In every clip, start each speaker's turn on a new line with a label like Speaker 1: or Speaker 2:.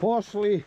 Speaker 1: пошли.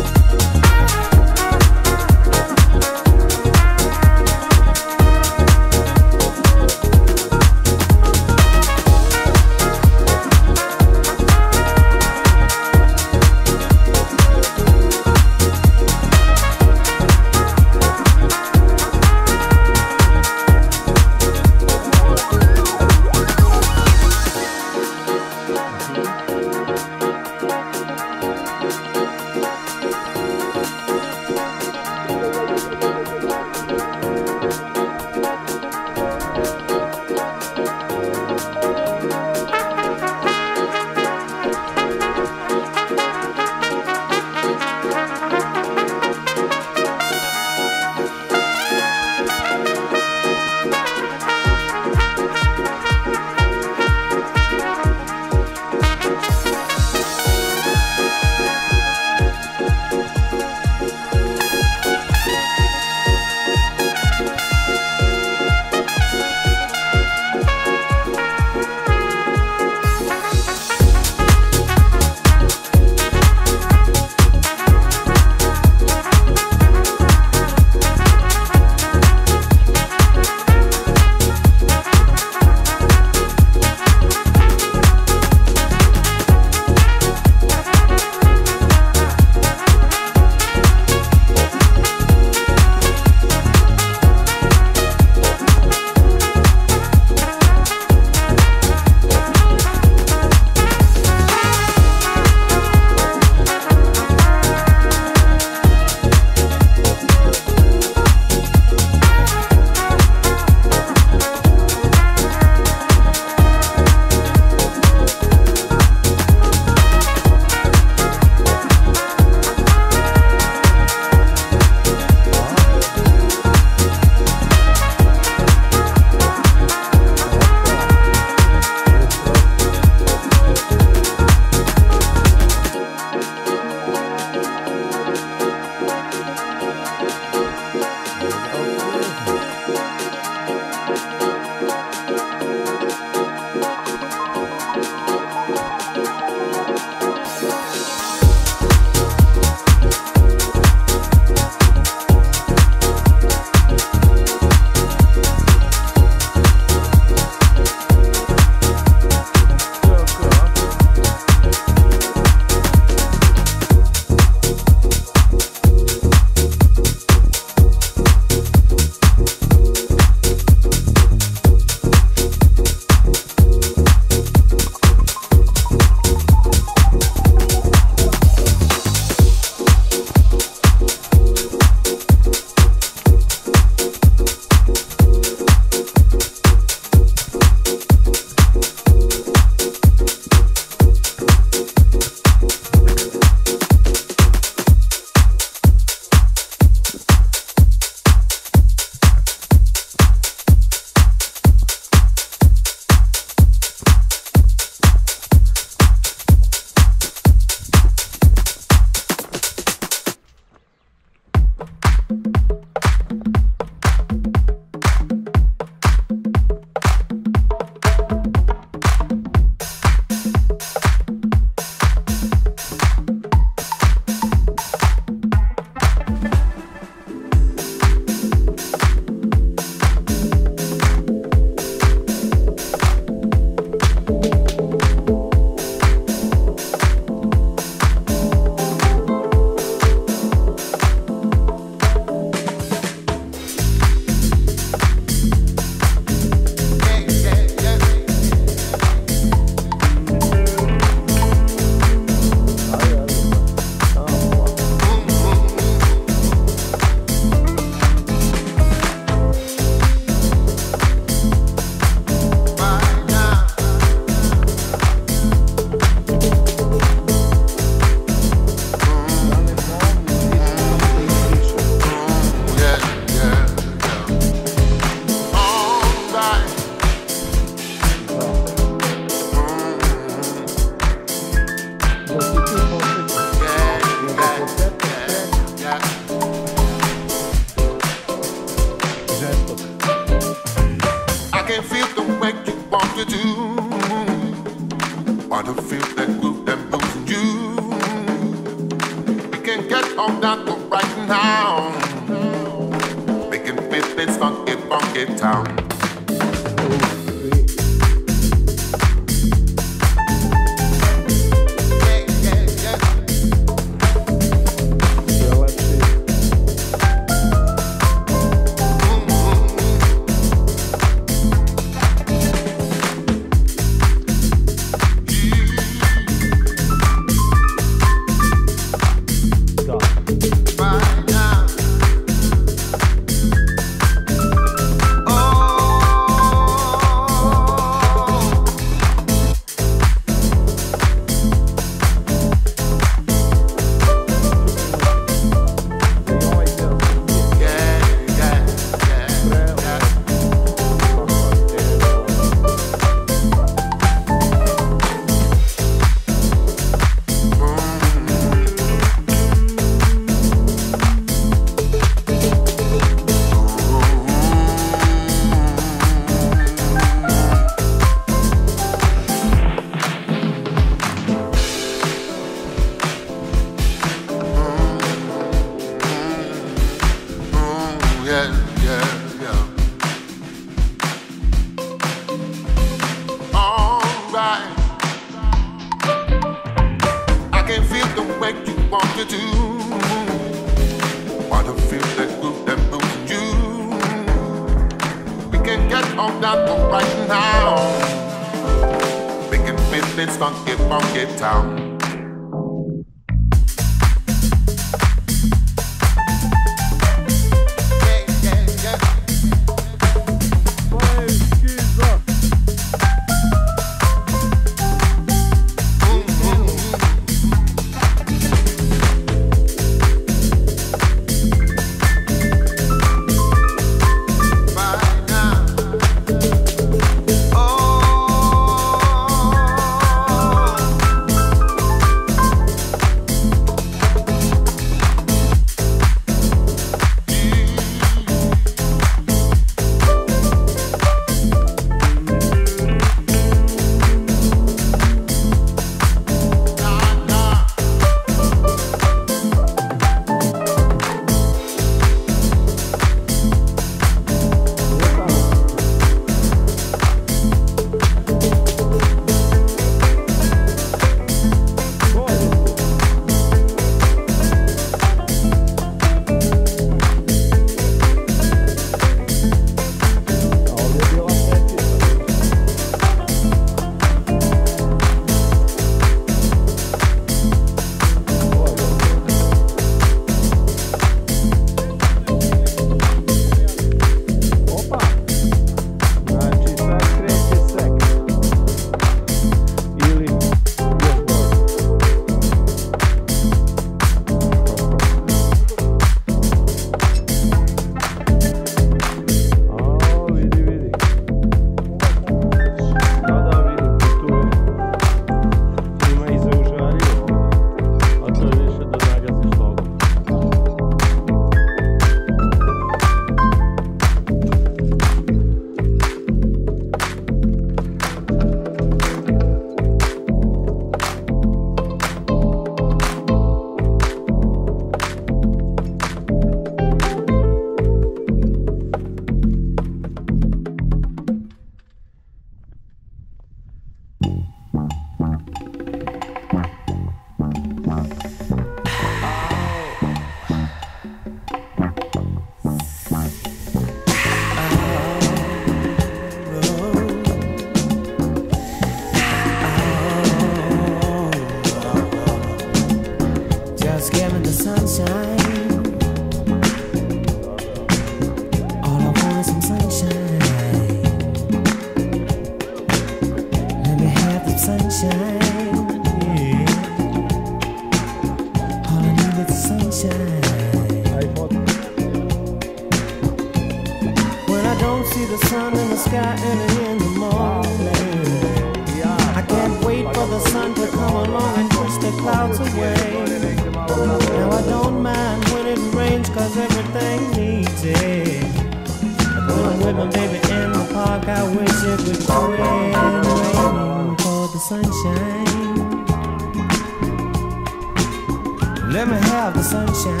Speaker 2: Let me have the sunshine.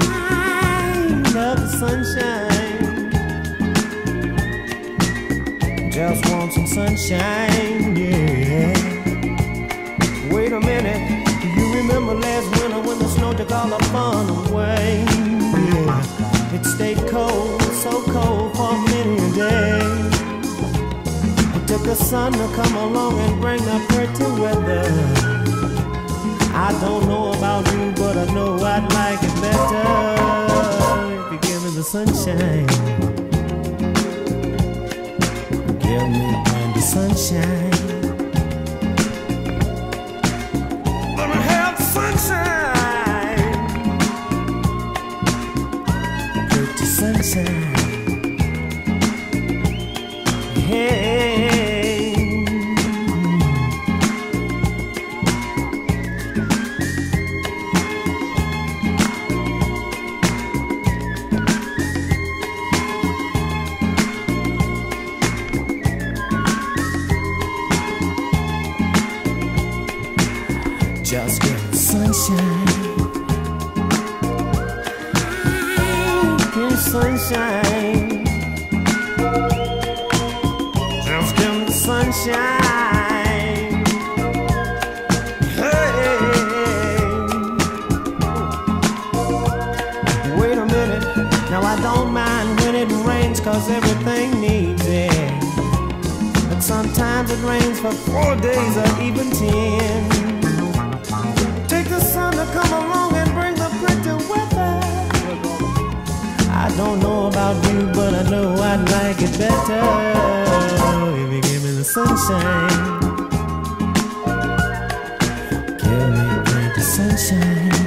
Speaker 2: I love the sunshine. Just want some sunshine, yeah. Wait a minute, do you remember last winter when the snow took all the fun away? Yeah, it stayed cold, so cold for many a day. It took the sun to come along and bring the pretty weather. I don't know about you, but I know I'd like it better if you give me the sunshine. Give me plenty sunshine. Now I don't mind when it rains, cause everything needs it. But sometimes it rains for four days or even ten. Take the sun to come along and bring the pretty weather. I don't know about you, but I know I'd like it better if you give me the sunshine. Give me plenty sunshine.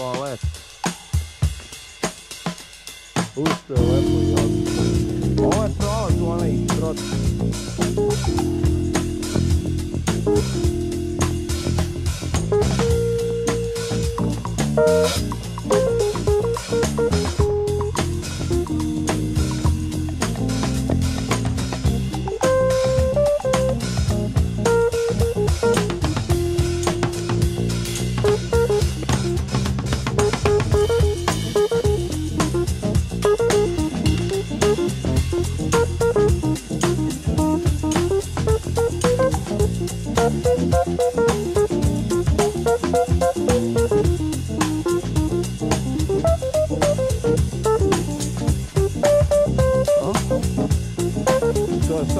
Speaker 3: Ovdje bio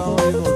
Speaker 3: To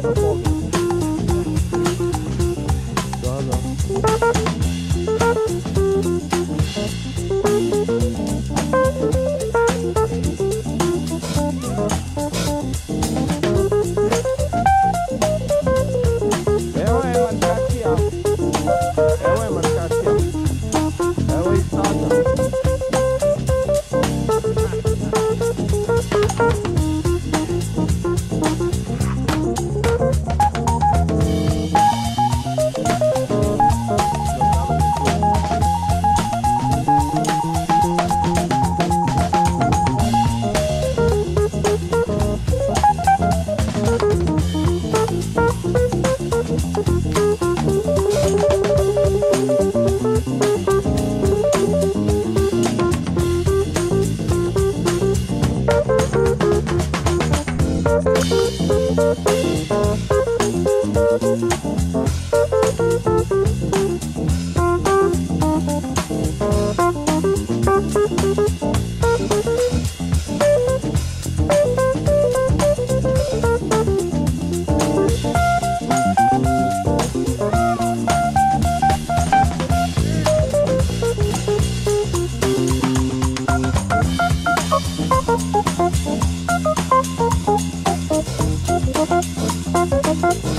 Speaker 4: Thank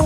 Speaker 5: you.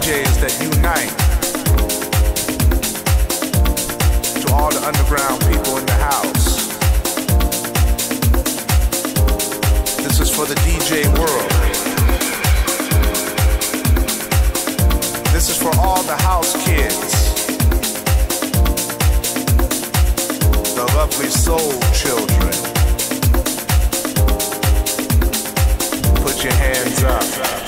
Speaker 5: DJs that unite. To all the underground people in the house. This is for the DJ world. This is for all the house kids. The lovely soul children. Put your hands up.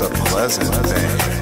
Speaker 6: a
Speaker 7: pleasant thing.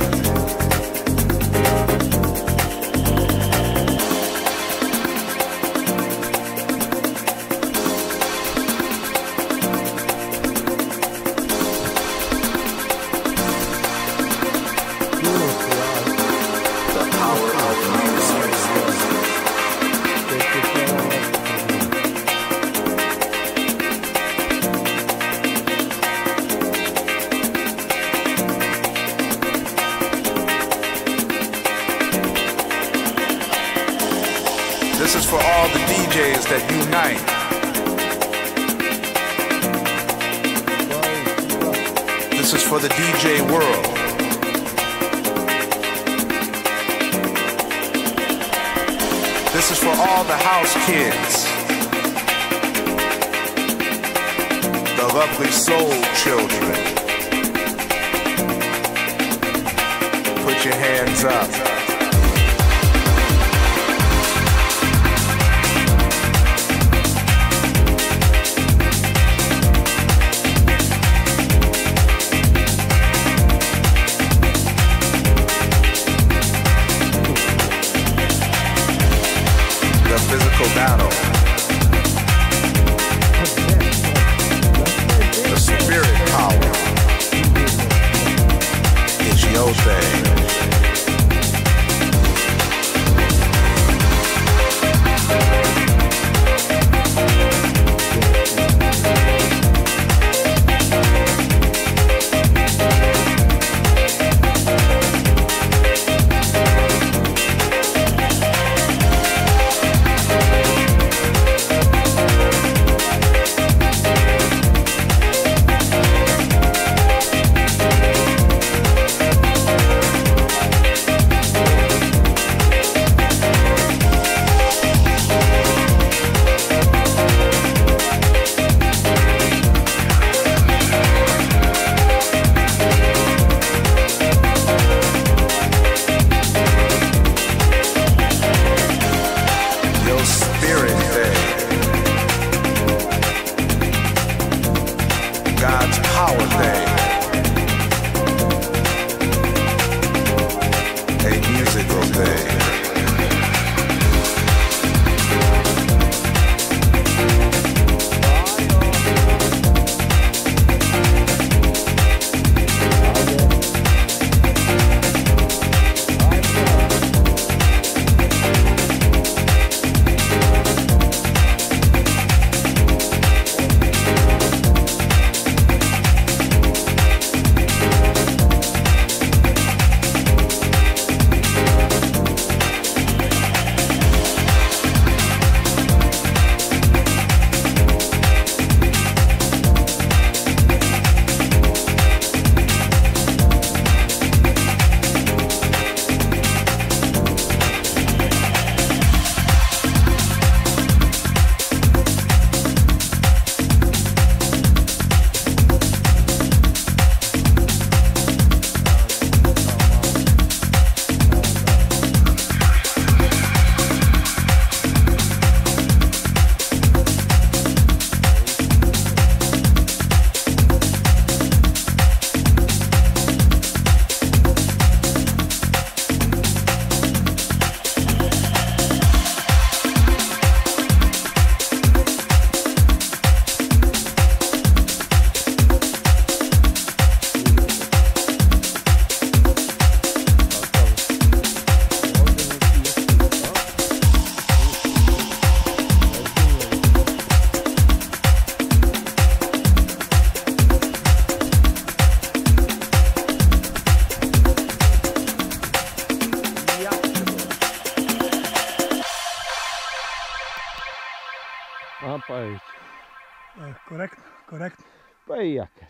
Speaker 7: pijaka.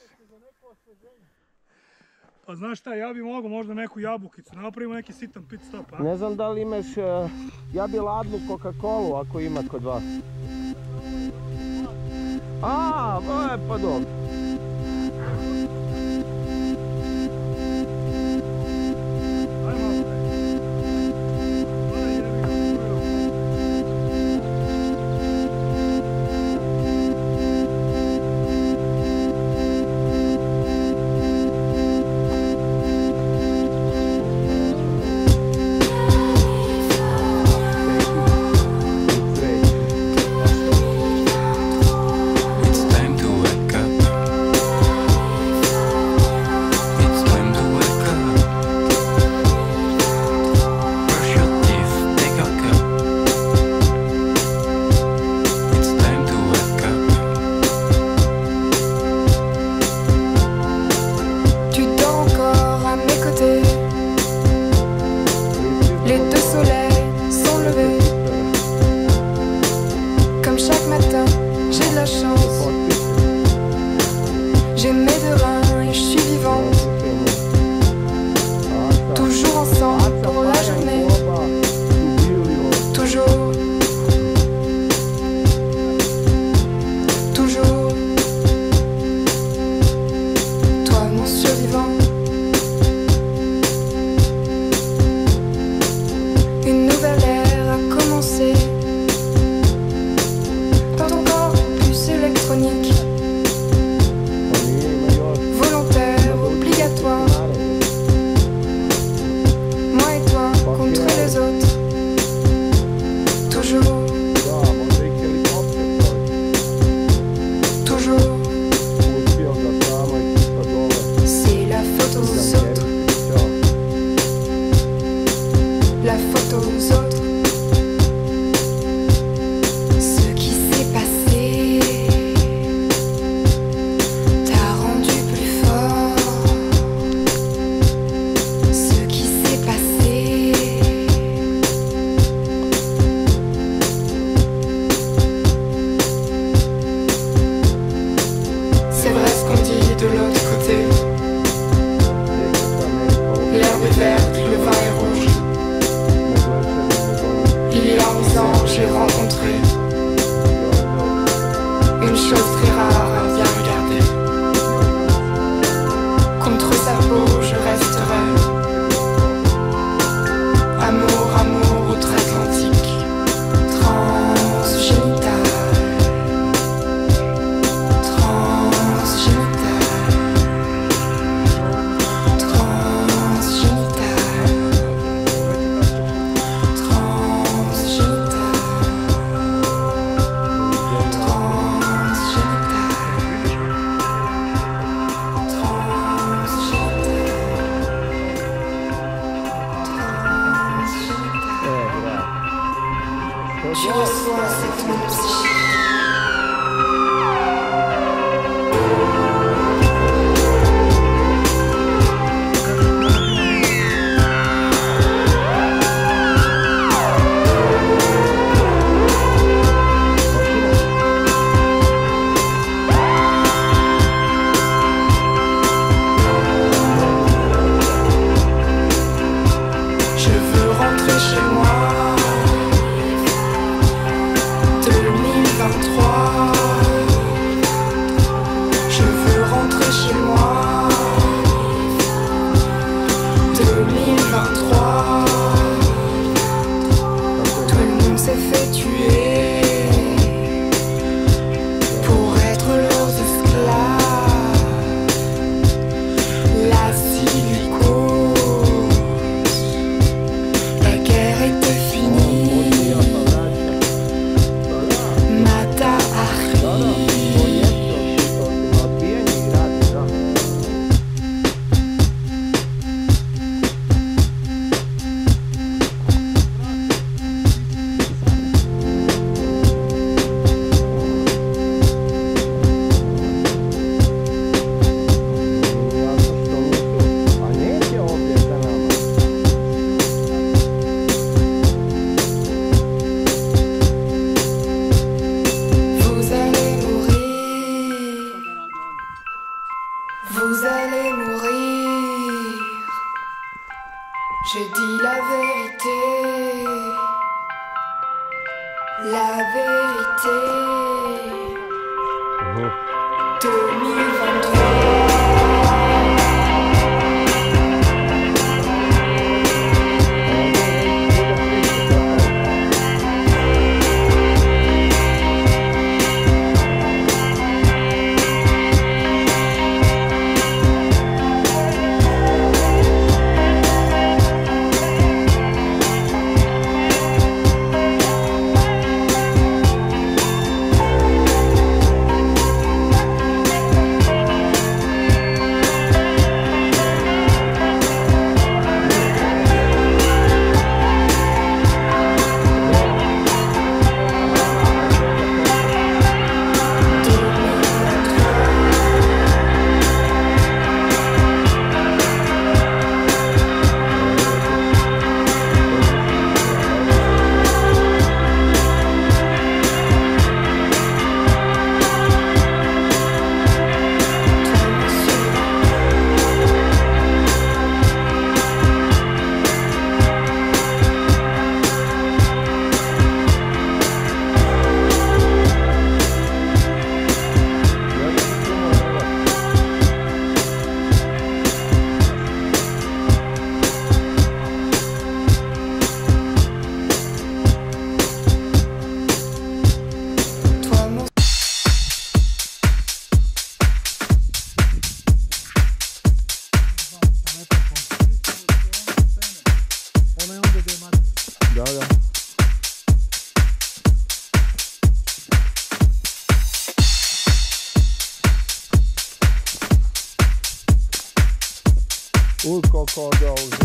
Speaker 6: Pa
Speaker 7: znaš šta, ja bi mogao možda neku jabukicu, napravimo neki sitan pit stop, a?
Speaker 6: Ne znam da li imaš, e, ja bi ladnu Coca-Colu ako ima kod vas. A, pa dobro.
Speaker 3: La vérité. 2023.
Speaker 6: U, koliko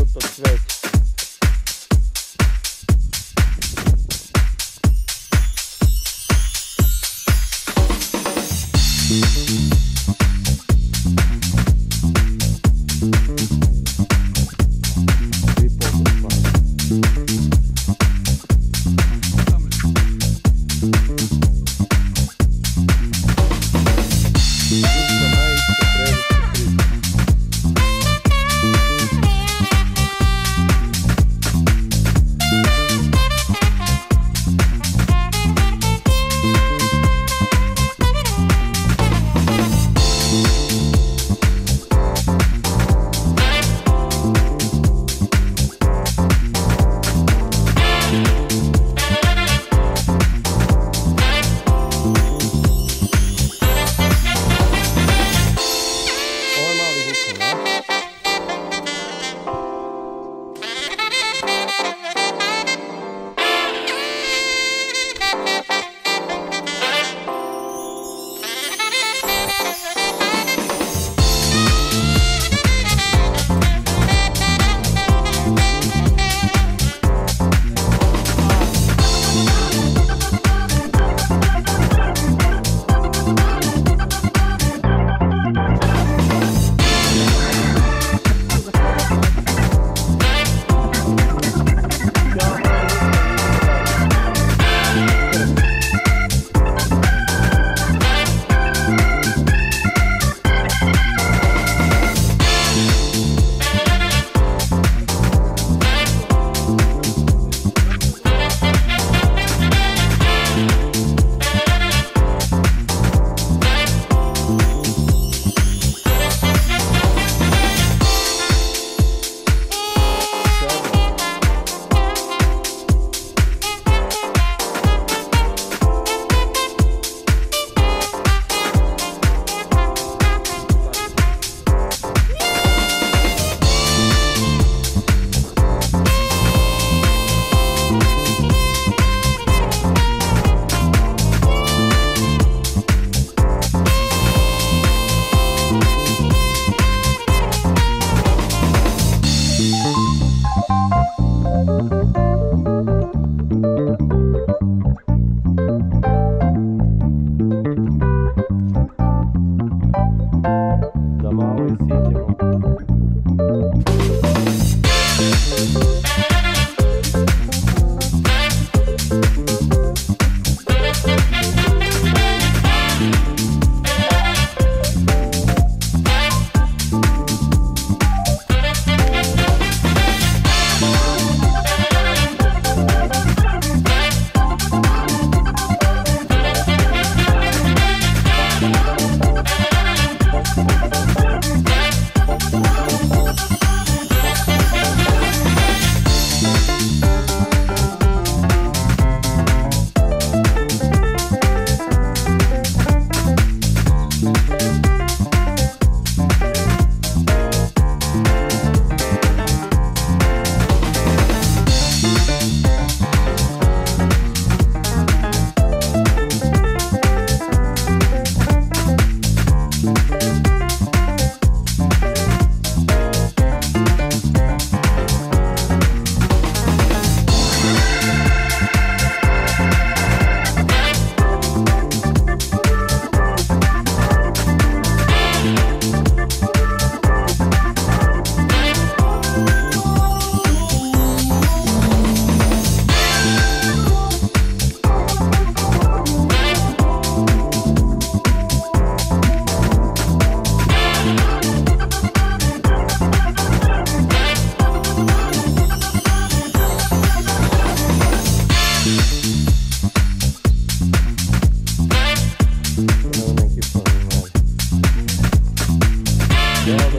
Speaker 7: Yeah.